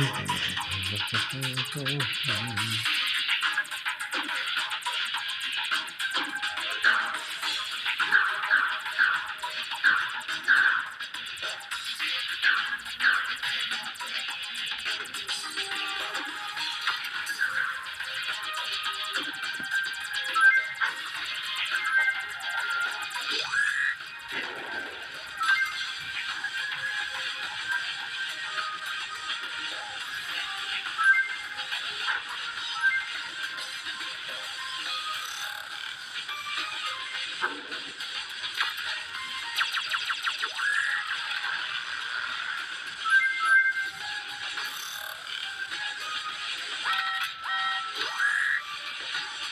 And I can.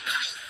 you